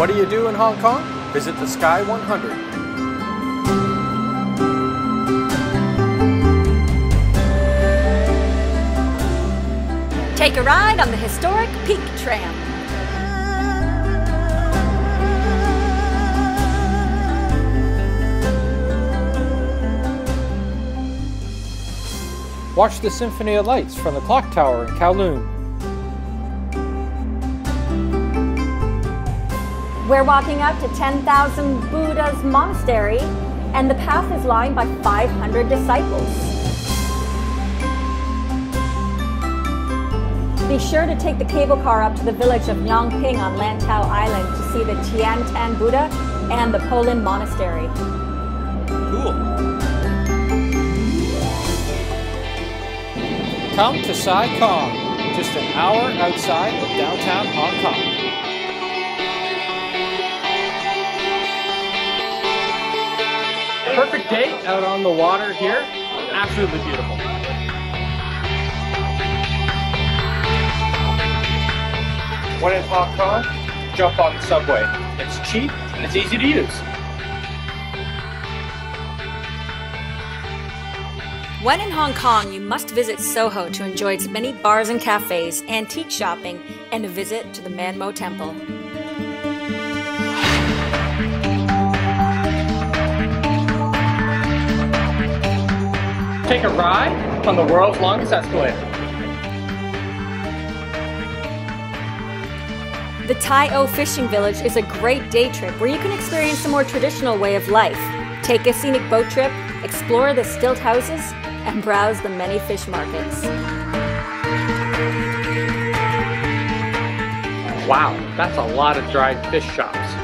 What do you do in Hong Kong? Visit the Sky 100. Take a ride on the historic Peak Tram. Watch the Symphony of Lights from the Clock Tower in Kowloon. We're walking up to 10,000 Buddha's monastery, and the path is lined by 500 disciples. Be sure to take the cable car up to the village of Ngong Ping on Lantau Island to see the Tian Tan Buddha and the Po Lin Monastery. Cool. Come to Sai Kung, just an hour outside of downtown Hong Kong. Perfect day out on the water here. Absolutely beautiful. When in Hong Kong, jump on the subway. It's cheap and it's easy to use. When in Hong Kong, you must visit Soho to enjoy its many bars and cafes, antique shopping, and a visit to the Man Mo Temple. Take a ride on the world's longest escalator. The Tai O Fishing Village is a great day trip where you can experience a more traditional way of life. Take a scenic boat trip, explore the stilt houses, and browse the many fish markets. Wow, that's a lot of dried fish shops.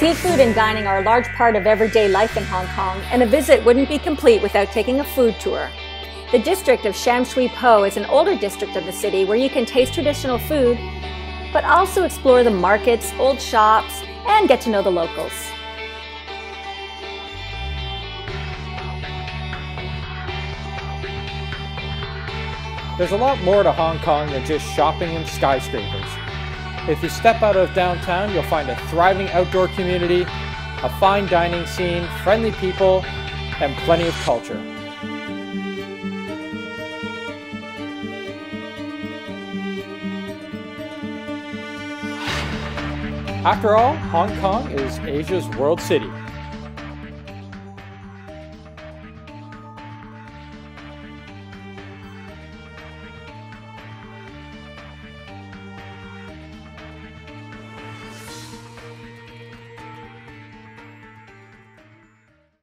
Seafood and dining are a large part of everyday life in Hong Kong, and a visit wouldn't be complete without taking a food tour. The district of Sham Shui Po is an older district of the city where you can taste traditional food, but also explore the markets, old shops, and get to know the locals. There's a lot more to Hong Kong than just shopping and skyscrapers. If you step out of downtown, you'll find a thriving outdoor community, a fine dining scene, friendly people, and plenty of culture. After all, Hong Kong is Asia's world city.